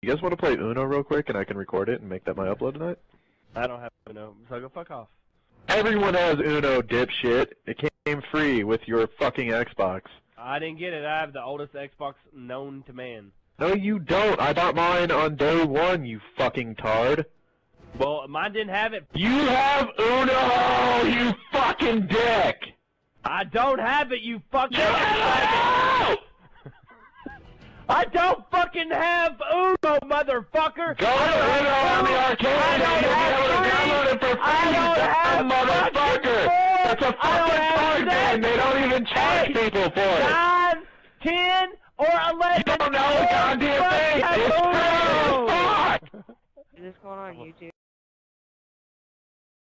You guys want to play Uno real quick, and I can record it and make that my upload tonight? I don't have Uno, so go fuck off. Everyone has Uno, dipshit. It came free with your fucking Xbox. I didn't get it. I have the oldest Xbox known to man. No, you don't. I bought mine on day one, you fucking tard. Well, mine didn't have it. You have Uno, you fucking dick! I don't have it, you fucking. No! I don't fucking have motherfucker. Go to Uno on the arcade I don't you'll be have able to download it for free, I don't dumb have motherfucker! fucking four. That's a I don't fucking have card game! They don't even charge Eight. people for it! Nine, ten, or eleven. You don't know a goddamn thing! have It's free Uno. as fuck! Is this going on YouTube?